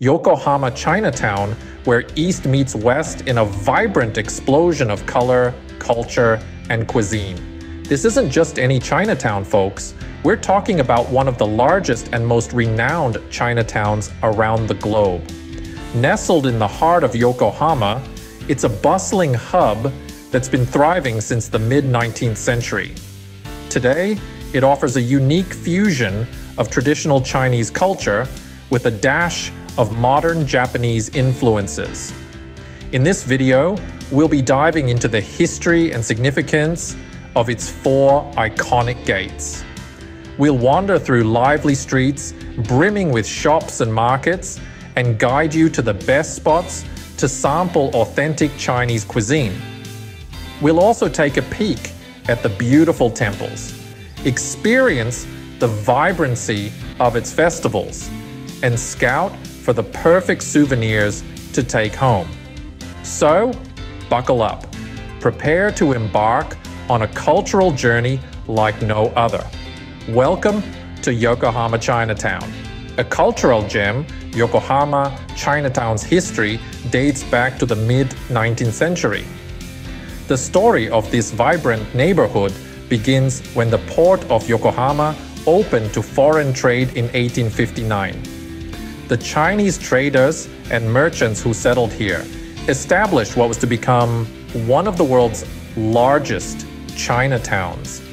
Yokohama Chinatown, where East meets West in a vibrant explosion of color, culture, and cuisine. This isn't just any Chinatown, folks. We're talking about one of the largest and most renowned Chinatowns around the globe. Nestled in the heart of Yokohama, it's a bustling hub that's been thriving since the mid 19th century. Today, it offers a unique fusion of traditional Chinese culture with a dash of modern Japanese influences. In this video, we'll be diving into the history and significance of its four iconic gates. We'll wander through lively streets brimming with shops and markets and guide you to the best spots to sample authentic Chinese cuisine. We'll also take a peek at the beautiful temples, experience the vibrancy of its festivals, and scout for the perfect souvenirs to take home. So, buckle up. Prepare to embark on a cultural journey like no other. Welcome to Yokohama Chinatown. A cultural gem, Yokohama Chinatown's history dates back to the mid 19th century. The story of this vibrant neighborhood begins when the port of Yokohama opened to foreign trade in 1859 the Chinese traders and merchants who settled here established what was to become one of the world's largest Chinatowns.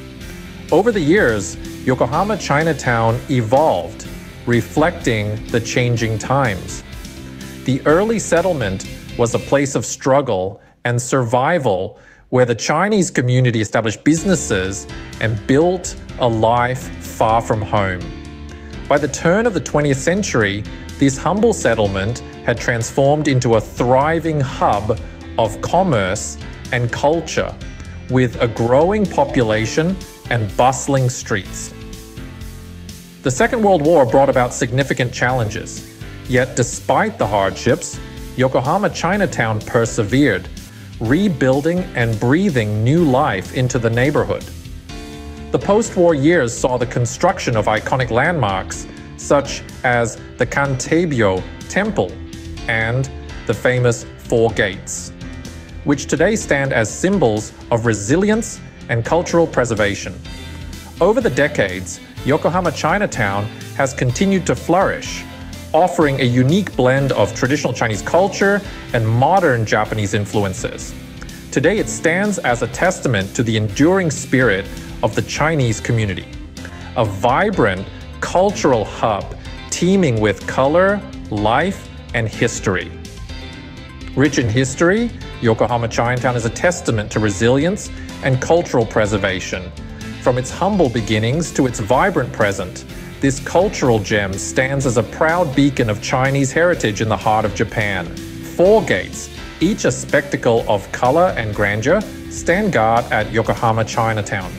Over the years, Yokohama Chinatown evolved, reflecting the changing times. The early settlement was a place of struggle and survival where the Chinese community established businesses and built a life far from home. By the turn of the 20th century, this humble settlement had transformed into a thriving hub of commerce and culture with a growing population and bustling streets. The Second World War brought about significant challenges, yet despite the hardships, Yokohama Chinatown persevered, rebuilding and breathing new life into the neighborhood. The post-war years saw the construction of iconic landmarks such as the Kanteibyo Temple and the famous Four Gates, which today stand as symbols of resilience and cultural preservation. Over the decades, Yokohama Chinatown has continued to flourish, offering a unique blend of traditional Chinese culture and modern Japanese influences. Today, it stands as a testament to the enduring spirit of the Chinese community. A vibrant cultural hub teeming with color, life, and history. Rich in history, Yokohama Chinatown is a testament to resilience and cultural preservation. From its humble beginnings to its vibrant present, this cultural gem stands as a proud beacon of Chinese heritage in the heart of Japan. Four gates, each a spectacle of color and grandeur, stand guard at Yokohama Chinatown.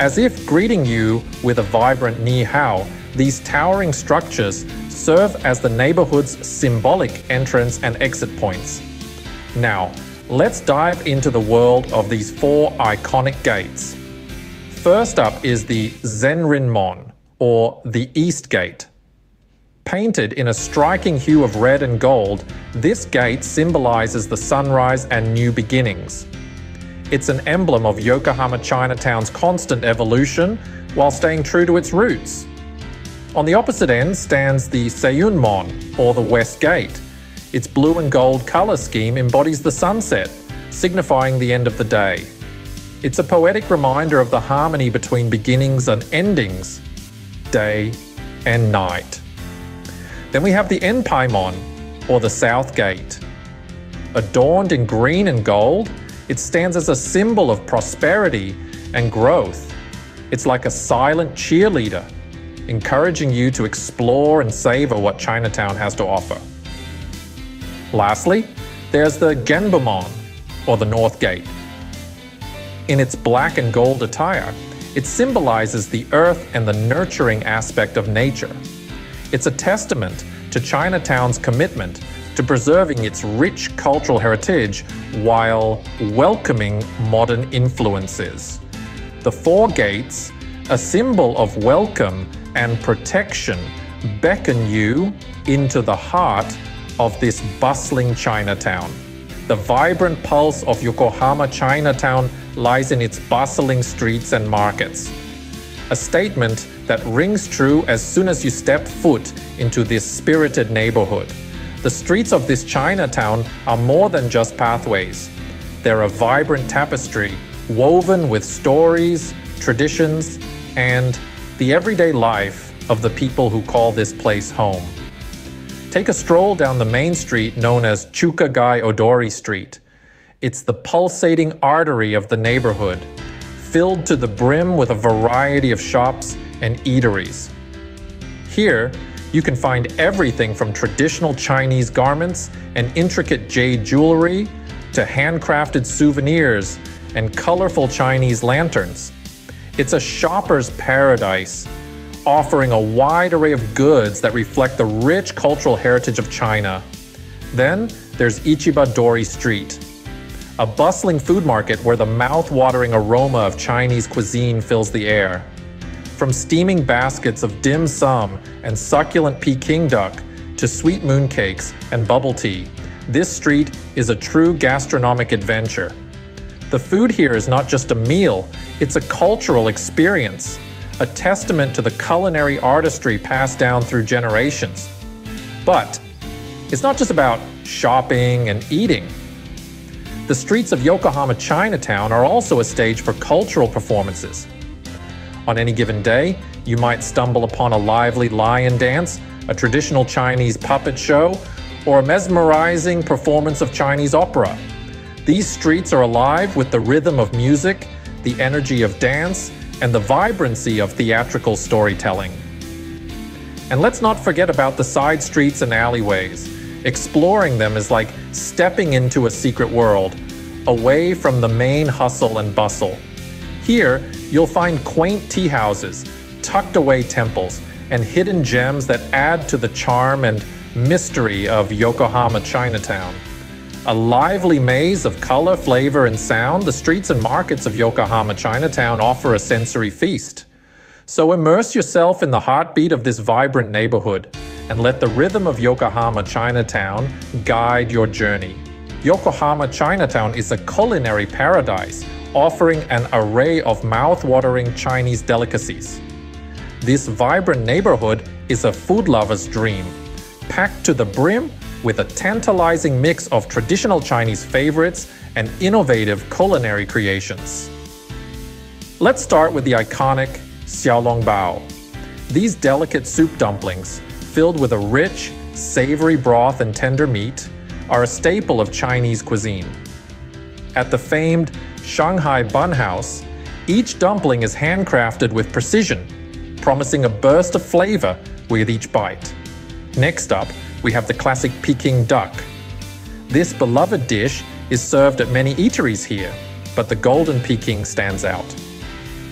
As if greeting you with a vibrant ni hao, these towering structures serve as the neighborhood's symbolic entrance and exit points. Now, let's dive into the world of these four iconic gates. First up is the Zenrinmon, or the East Gate. Painted in a striking hue of red and gold, this gate symbolizes the sunrise and new beginnings. It's an emblem of Yokohama Chinatown's constant evolution while staying true to its roots. On the opposite end stands the Seiyunmon, or the West Gate. Its blue and gold colour scheme embodies the sunset, signifying the end of the day. It's a poetic reminder of the harmony between beginnings and endings, day and night. Then we have the Enpaimon, or the South Gate. Adorned in green and gold, it stands as a symbol of prosperity and growth. It's like a silent cheerleader, encouraging you to explore and savor what Chinatown has to offer. Lastly, there's the Genbumon, or the North Gate. In its black and gold attire, it symbolizes the earth and the nurturing aspect of nature. It's a testament to Chinatown's commitment to preserving its rich cultural heritage while welcoming modern influences. The Four Gates, a symbol of welcome and protection, beckon you into the heart of this bustling Chinatown. The vibrant pulse of Yokohama Chinatown lies in its bustling streets and markets. A statement that rings true as soon as you step foot into this spirited neighborhood. The streets of this Chinatown are more than just pathways. They're a vibrant tapestry woven with stories, traditions, and the everyday life of the people who call this place home. Take a stroll down the main street known as Chukagai Odori Street. It's the pulsating artery of the neighborhood, filled to the brim with a variety of shops and eateries. Here, you can find everything from traditional Chinese garments and intricate jade jewelry to handcrafted souvenirs and colorful Chinese lanterns. It's a shopper's paradise offering a wide array of goods that reflect the rich cultural heritage of China. Then there's Ichiba Dori Street, a bustling food market where the mouth-watering aroma of Chinese cuisine fills the air. From steaming baskets of dim sum and succulent Peking duck to sweet mooncakes and bubble tea, this street is a true gastronomic adventure. The food here is not just a meal, it's a cultural experience a testament to the culinary artistry passed down through generations. But it's not just about shopping and eating. The streets of Yokohama Chinatown are also a stage for cultural performances. On any given day, you might stumble upon a lively lion dance, a traditional Chinese puppet show, or a mesmerizing performance of Chinese opera. These streets are alive with the rhythm of music, the energy of dance, and the vibrancy of theatrical storytelling. And let's not forget about the side streets and alleyways. Exploring them is like stepping into a secret world, away from the main hustle and bustle. Here, you'll find quaint tea houses, tucked away temples, and hidden gems that add to the charm and mystery of Yokohama Chinatown. A lively maze of color, flavor, and sound, the streets and markets of Yokohama Chinatown offer a sensory feast. So immerse yourself in the heartbeat of this vibrant neighborhood and let the rhythm of Yokohama Chinatown guide your journey. Yokohama Chinatown is a culinary paradise offering an array of mouth-watering Chinese delicacies. This vibrant neighborhood is a food lover's dream, packed to the brim with a tantalizing mix of traditional Chinese favorites and innovative culinary creations. Let's start with the iconic xiaolongbao. These delicate soup dumplings, filled with a rich, savory broth and tender meat, are a staple of Chinese cuisine. At the famed Shanghai Bun House, each dumpling is handcrafted with precision, promising a burst of flavor with each bite. Next up, we have the classic Peking duck. This beloved dish is served at many eateries here, but the golden Peking stands out.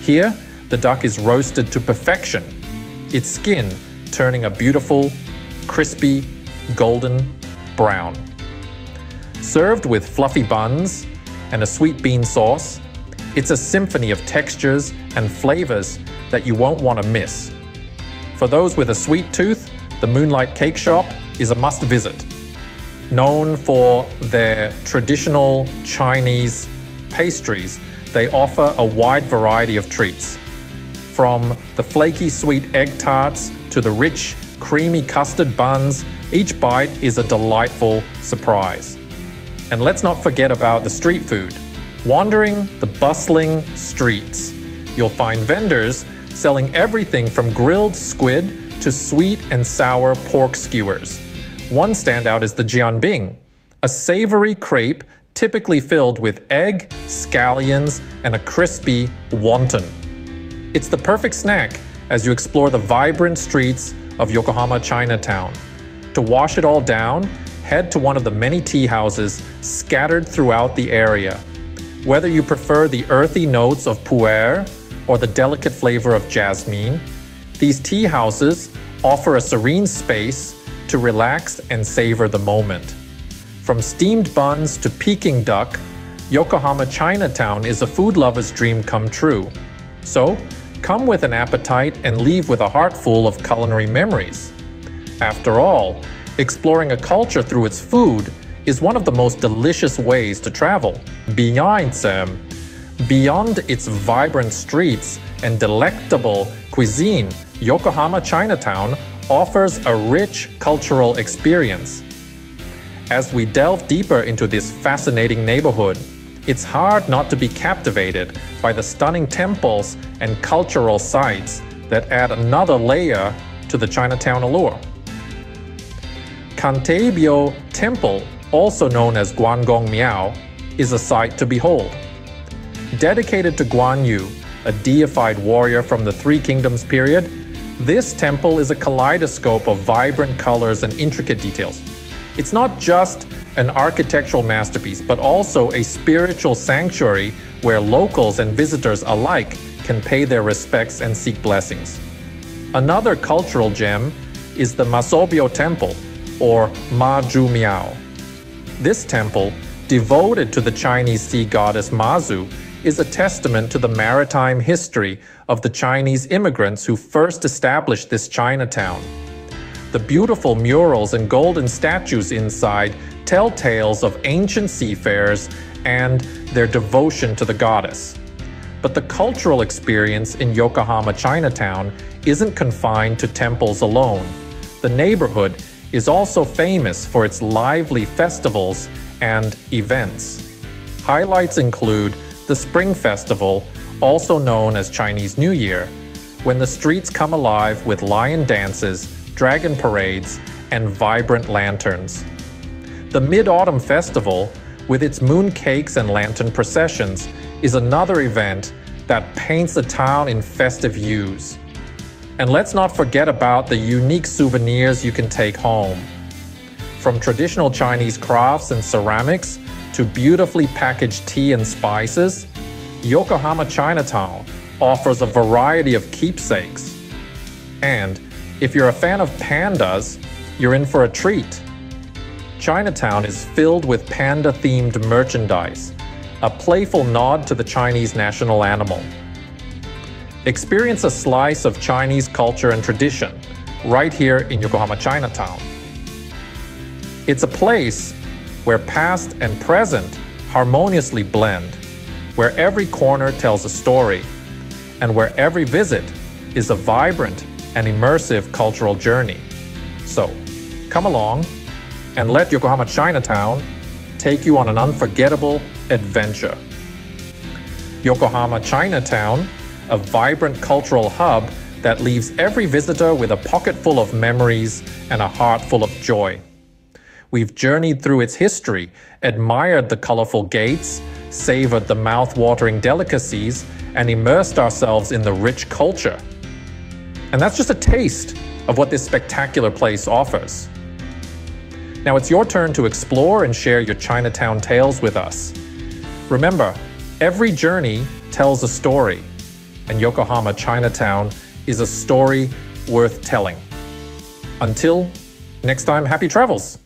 Here, the duck is roasted to perfection, its skin turning a beautiful, crispy, golden brown. Served with fluffy buns and a sweet bean sauce, it's a symphony of textures and flavors that you won't want to miss. For those with a sweet tooth, the Moonlight Cake Shop is a must visit. Known for their traditional Chinese pastries, they offer a wide variety of treats. From the flaky sweet egg tarts to the rich, creamy custard buns, each bite is a delightful surprise. And let's not forget about the street food. Wandering the bustling streets, you'll find vendors selling everything from grilled squid to sweet and sour pork skewers. One standout is the jianbing, a savory crepe typically filled with egg, scallions, and a crispy wonton. It's the perfect snack as you explore the vibrant streets of Yokohama Chinatown. To wash it all down, head to one of the many tea houses scattered throughout the area. Whether you prefer the earthy notes of pu'er or the delicate flavor of jasmine, these tea houses offer a serene space to relax and savor the moment. From steamed buns to Peking duck, Yokohama Chinatown is a food lover's dream come true. So, come with an appetite and leave with a heart full of culinary memories. After all, exploring a culture through its food is one of the most delicious ways to travel. Beyond them, beyond its vibrant streets and delectable cuisine, Yokohama Chinatown offers a rich cultural experience. As we delve deeper into this fascinating neighborhood, it's hard not to be captivated by the stunning temples and cultural sites that add another layer to the Chinatown allure. Kanteibyo Temple, also known as Guangong Miao, is a sight to behold. Dedicated to Guan Yu, a deified warrior from the Three Kingdoms period, this temple is a kaleidoscope of vibrant colors and intricate details. It's not just an architectural masterpiece, but also a spiritual sanctuary where locals and visitors alike can pay their respects and seek blessings. Another cultural gem is the Masobyo Temple, or Mazu Miao. This temple, devoted to the Chinese sea goddess Mazu, is a testament to the maritime history of the Chinese immigrants who first established this Chinatown. The beautiful murals and golden statues inside tell tales of ancient seafarers and their devotion to the goddess. But the cultural experience in Yokohama Chinatown isn't confined to temples alone. The neighborhood is also famous for its lively festivals and events. Highlights include the Spring Festival, also known as Chinese New Year, when the streets come alive with lion dances, dragon parades, and vibrant lanterns. The Mid Autumn Festival, with its moon cakes and lantern processions, is another event that paints the town in festive hues. And let's not forget about the unique souvenirs you can take home. From traditional Chinese crafts and ceramics to beautifully packaged tea and spices, Yokohama Chinatown offers a variety of keepsakes. And if you're a fan of pandas, you're in for a treat. Chinatown is filled with panda themed merchandise, a playful nod to the Chinese national animal. Experience a slice of Chinese culture and tradition right here in Yokohama Chinatown. It's a place where past and present harmoniously blend, where every corner tells a story, and where every visit is a vibrant and immersive cultural journey. So, come along and let Yokohama Chinatown take you on an unforgettable adventure. Yokohama Chinatown, a vibrant cultural hub that leaves every visitor with a pocket full of memories and a heart full of joy. We've journeyed through its history, admired the colorful gates, savored the mouth-watering delicacies, and immersed ourselves in the rich culture. And that's just a taste of what this spectacular place offers. Now it's your turn to explore and share your Chinatown tales with us. Remember, every journey tells a story, and Yokohama Chinatown is a story worth telling. Until next time, happy travels!